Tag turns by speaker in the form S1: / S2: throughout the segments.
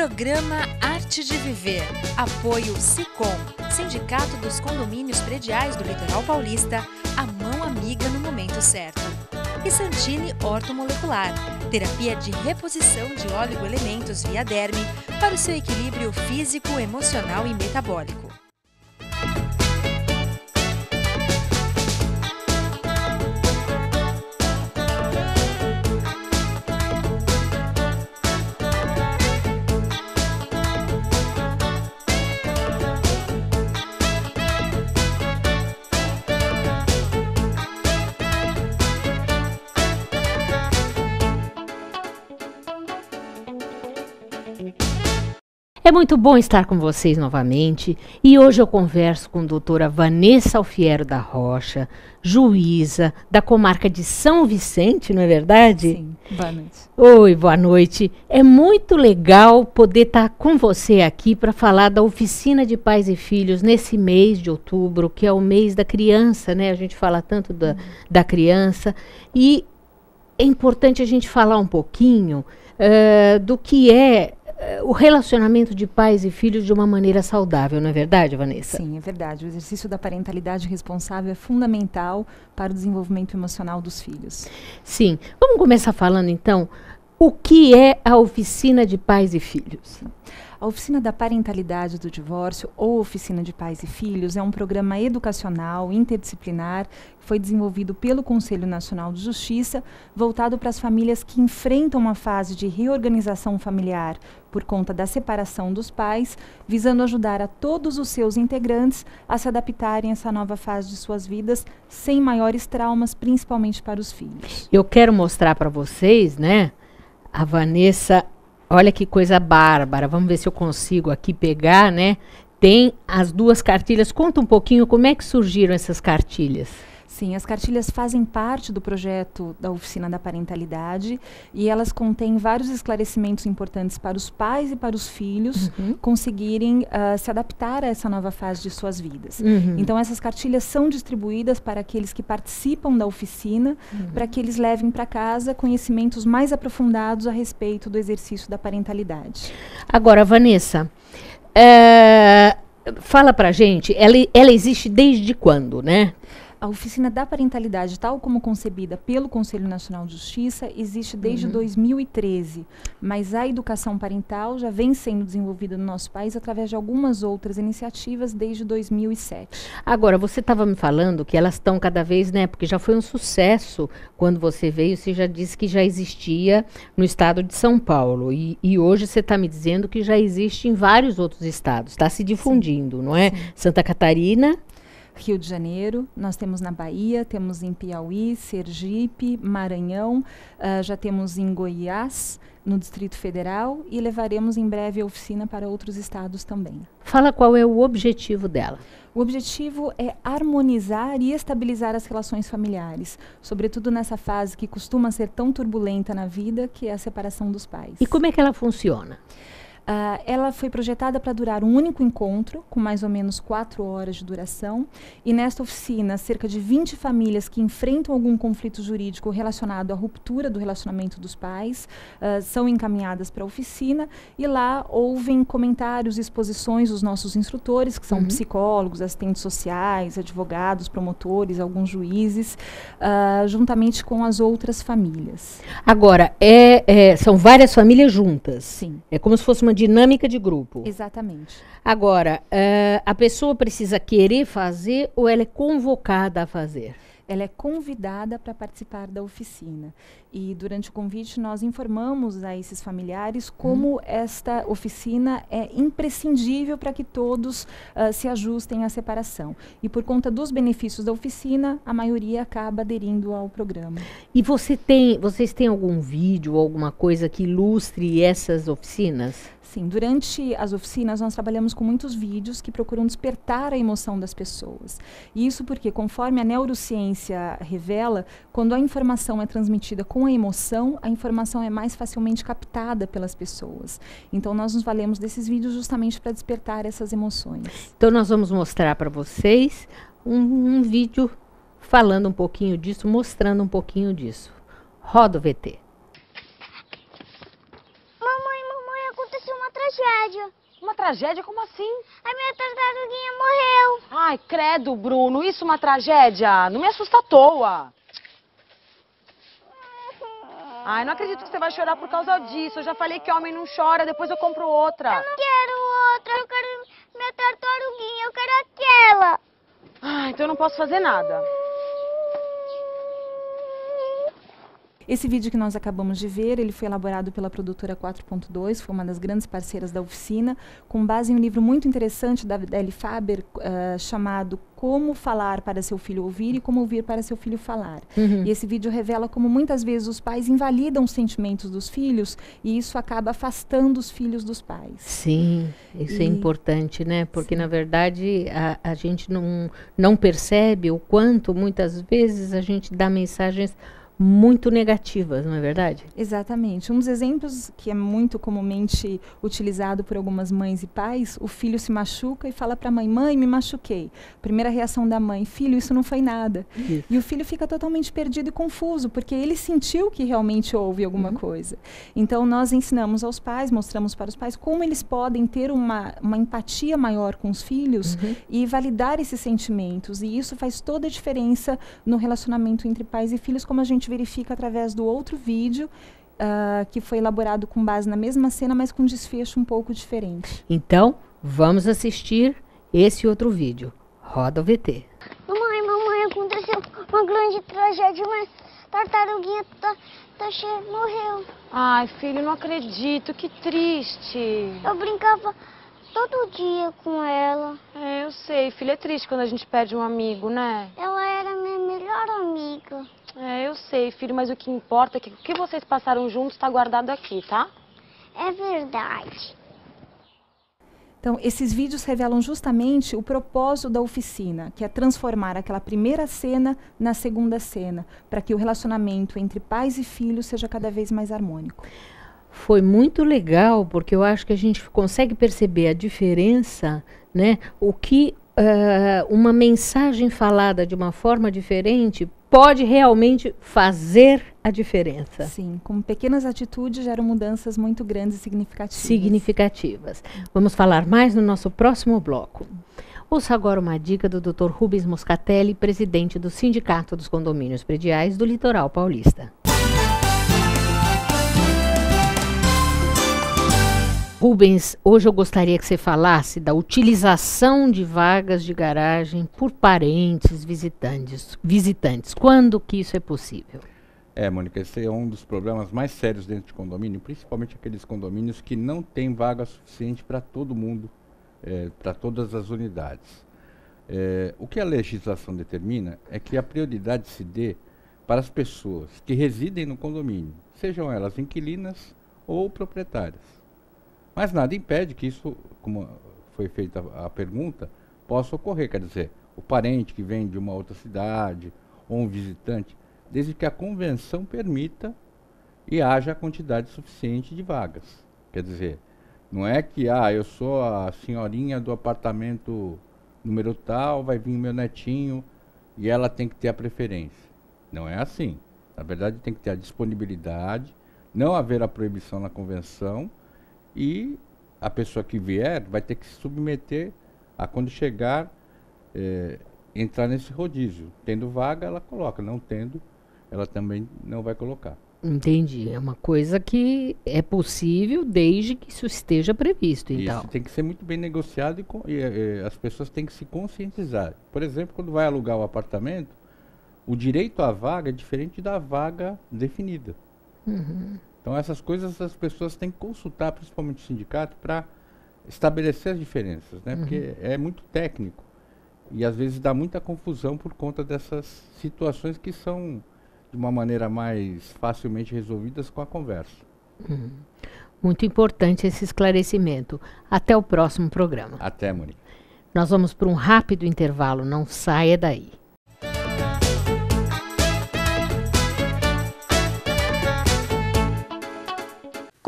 S1: Programa Arte de Viver. Apoio SICOM, Sindicato dos Condomínios Prediais do Litoral Paulista, a mão amiga no momento certo. E Santini Ortomolecular, terapia de reposição de oligoelementos via derme para o seu equilíbrio físico, emocional e metabólico.
S2: É muito bom estar com vocês novamente e hoje eu converso com a doutora Vanessa Alfiero da Rocha, juíza da comarca de São Vicente, não é verdade?
S3: Sim, boa noite.
S2: Oi, boa noite. É muito legal poder estar com você aqui para falar da oficina de pais e filhos nesse mês de outubro, que é o mês da criança, né? A gente fala tanto da, da criança e é importante a gente falar um pouquinho uh, do que é o relacionamento de pais e filhos de uma maneira saudável, não é verdade, Vanessa?
S3: Sim, é verdade. O exercício da parentalidade responsável é fundamental para o desenvolvimento emocional dos filhos.
S2: Sim. Vamos começar falando então o que é a oficina de pais e filhos.
S3: A Oficina da Parentalidade do Divórcio, ou Oficina de Pais e Filhos, é um programa educacional interdisciplinar que foi desenvolvido pelo Conselho Nacional de Justiça, voltado para as famílias que enfrentam uma fase de reorganização familiar por conta da separação dos pais, visando ajudar a todos os seus integrantes a se adaptarem a essa nova fase de suas vidas sem maiores traumas, principalmente para os filhos.
S2: Eu quero mostrar para vocês, né? A Vanessa Olha que coisa bárbara. Vamos ver se eu consigo aqui pegar, né? Tem as duas cartilhas. Conta um pouquinho como é que surgiram essas cartilhas.
S3: Sim, as cartilhas fazem parte do projeto da Oficina da Parentalidade e elas contêm vários esclarecimentos importantes para os pais e para os filhos uhum. conseguirem uh, se adaptar a essa nova fase de suas vidas. Uhum. Então, essas cartilhas são distribuídas para aqueles que participam da oficina, uhum. para que eles levem para casa conhecimentos mais aprofundados a respeito do exercício da parentalidade.
S2: Agora, Vanessa, é, fala para gente, ela, ela existe desde quando, né?
S3: A oficina da parentalidade, tal como concebida pelo Conselho Nacional de Justiça, existe desde uhum. 2013, mas a educação parental já vem sendo desenvolvida no nosso país através de algumas outras iniciativas desde 2007.
S2: Agora, você estava me falando que elas estão cada vez, né, porque já foi um sucesso quando você veio, você já disse que já existia no estado de São Paulo e, e hoje você está me dizendo que já existe em vários outros estados, está se difundindo, Sim. não é? Sim. Santa Catarina
S3: Rio de Janeiro, nós temos na Bahia, temos em Piauí, Sergipe, Maranhão, uh, já temos em Goiás, no Distrito Federal e levaremos em breve a oficina para outros estados também.
S2: Fala qual é o objetivo dela.
S3: O objetivo é harmonizar e estabilizar as relações familiares, sobretudo nessa fase que costuma ser tão turbulenta na vida, que é a separação dos pais.
S2: E como é que ela funciona?
S3: Uh, ela foi projetada para durar um único encontro, com mais ou menos quatro horas de duração. E nesta oficina, cerca de 20 famílias que enfrentam algum conflito jurídico relacionado à ruptura do relacionamento dos pais uh, são encaminhadas para a oficina. E lá ouvem comentários e exposições dos nossos instrutores, que são uhum. psicólogos, assistentes sociais, advogados, promotores, alguns juízes, uh, juntamente com as outras famílias.
S2: Agora, é, é, são várias famílias juntas?
S3: Sim.
S2: É como se fosse uma dinâmica de grupo.
S3: Exatamente.
S2: Agora, uh, a pessoa precisa querer fazer ou ela é convocada a fazer?
S3: ela é convidada para participar da oficina. E durante o convite nós informamos a esses familiares como hum. esta oficina é imprescindível para que todos uh, se ajustem à separação. E por conta dos benefícios da oficina, a maioria acaba aderindo ao programa.
S2: E você tem, vocês têm algum vídeo, alguma coisa que ilustre essas oficinas?
S3: Sim, durante as oficinas nós trabalhamos com muitos vídeos que procuram despertar a emoção das pessoas. Isso porque, conforme a neurociência revela, quando a informação é transmitida com a emoção, a informação é mais facilmente captada pelas pessoas. Então nós nos valemos desses vídeos justamente para despertar essas emoções.
S2: Então nós vamos mostrar para vocês um, um vídeo falando um pouquinho disso, mostrando um pouquinho disso. Roda o VT.
S4: Tragédia.
S5: Uma tragédia? Como assim?
S4: A minha tartaruguinha morreu.
S5: Ai, credo, Bruno. Isso é uma tragédia? Não me assusta à toa. Ai, não acredito que você vai chorar por causa disso. Eu já falei que homem não chora, depois eu compro outra.
S4: Eu não quero outra. Eu quero minha tartaruguinha. Eu quero aquela.
S5: Ah, então eu não posso fazer nada.
S3: Esse vídeo que nós acabamos de ver, ele foi elaborado pela produtora 4.2, foi uma das grandes parceiras da oficina, com base em um livro muito interessante da Ellie Faber, uh, chamado Como Falar para Seu Filho Ouvir e Como Ouvir para Seu Filho Falar. Uhum. E esse vídeo revela como muitas vezes os pais invalidam os sentimentos dos filhos e isso acaba afastando os filhos dos pais.
S2: Sim, isso é e... é importante, né? Porque, Sim. na verdade, a, a gente não, não percebe o quanto muitas vezes a gente dá mensagens muito negativas, não é verdade?
S3: Exatamente. Um dos exemplos que é muito comumente utilizado por algumas mães e pais, o filho se machuca e fala para a mãe: "Mãe, me machuquei". Primeira reação da mãe: "Filho, isso não foi nada". Isso. E o filho fica totalmente perdido e confuso, porque ele sentiu que realmente houve alguma uhum. coisa. Então nós ensinamos aos pais, mostramos para os pais como eles podem ter uma, uma empatia maior com os filhos uhum. e validar esses sentimentos. E isso faz toda a diferença no relacionamento entre pais e filhos, como a gente verifica através do outro vídeo, uh, que foi elaborado com base na mesma cena, mas com desfecho um pouco diferente.
S2: Então, vamos assistir esse outro vídeo. Roda o VT.
S4: Mamãe, mamãe, aconteceu uma grande tragédia, mas tartaruguinha tá, tá cheia, morreu.
S5: Ai, filho, não acredito, que triste.
S4: Eu brincava todo dia com ela.
S5: É, eu sei, filho, é triste quando a gente perde um amigo, né?
S4: Ela era minha melhor amiga.
S5: É, eu sei, filho, mas o que importa é que o que vocês passaram juntos está guardado aqui, tá?
S4: É verdade.
S3: Então, esses vídeos revelam justamente o propósito da oficina, que é transformar aquela primeira cena na segunda cena, para que o relacionamento entre pais e filhos seja cada vez mais harmônico.
S2: Foi muito legal, porque eu acho que a gente consegue perceber a diferença, né? O que uh, uma mensagem falada de uma forma diferente pode realmente fazer a diferença.
S3: Sim, com pequenas atitudes geram mudanças muito grandes e significativas.
S2: Significativas. Vamos falar mais no nosso próximo bloco. Ouça agora uma dica do Dr. Rubens Moscatelli, presidente do Sindicato dos Condomínios Prediais do Litoral Paulista. Rubens, hoje eu gostaria que você falasse da utilização de vagas de garagem por parentes, visitantes. visitantes. Quando que isso é possível?
S6: É, Mônica, esse é um dos problemas mais sérios dentro de condomínio, principalmente aqueles condomínios que não têm vaga suficiente para todo mundo, é, para todas as unidades. É, o que a legislação determina é que a prioridade se dê para as pessoas que residem no condomínio, sejam elas inquilinas ou proprietárias. Mas nada impede que isso, como foi feita a, pergunta, possa ocorrer. Quer dizer, o parente que vem de uma outra cidade ou um visitante, desde que a convenção permita e haja a quantidade suficiente de vagas. Quer dizer, não é que, ah, eu sou a senhorinha do apartamento número tal, vai vir meu netinho e ela tem que ter a preferência. Não é assim. Na verdade, tem que ter a disponibilidade, não haver a proibição na convenção e a pessoa que vier vai ter que se submeter a quando chegar é, entrar nesse rodízio. Tendo vaga, ela coloca, não tendo, ela também não vai colocar.
S2: Entendi. É uma coisa que é possível desde que isso esteja previsto. Então. Isso
S6: tem que ser muito bem negociado e, e, e, as pessoas têm que se conscientizar. Por exemplo, quando vai alugar o apartamento, o direito à vaga é diferente da vaga definida. Uhum. Então essas coisas as pessoas têm que consultar, principalmente o sindicato, para estabelecer as diferenças, né? Uhum. Porque é muito técnico e às vezes dá muita confusão por conta dessas situações que são de uma maneira mais facilmente resolvidas com a conversa.
S2: Uhum. Muito importante esse esclarecimento. Até o próximo programa.
S6: Até, Mônica.
S2: Nós vamos para um rápido intervalo, não saia daí.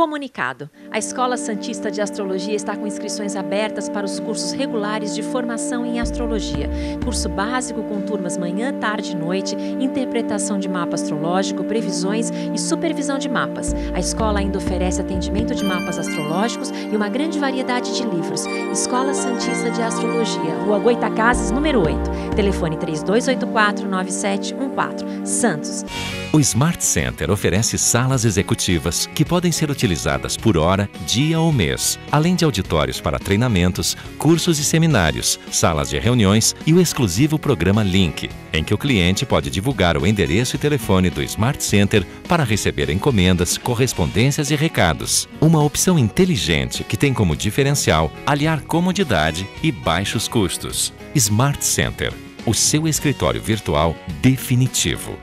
S7: Comunicado: a Escola Santista de Astrologia está com inscrições abertas para os cursos regulares de formação em astrologia. Curso básico com turmas manhã, tarde e noite, interpretação de mapa astrológico, previsões e supervisão de mapas. A escola ainda oferece atendimento de mapas astrológicos e uma grande variedade de livros. Escola Santista de Astrologia, Rua Goitacazes, número 8. Telefone 3284 9714. Santos.
S8: O Smart Center oferece salas executivas que podem ser utilizadas por hora, dia ou mês, além de auditórios para treinamentos, cursos e seminários, salas de reuniões e o exclusivo programa Link, em que o cliente pode divulgar o endereço e telefone do Smart Center para receber encomendas, correspondências e recados. Uma opção inteligente que tem como diferencial aliar comodidade e baixos custos. Smart Center, o seu escritório virtual definitivo.